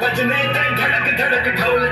बजने ते धड़क धड़क ढोल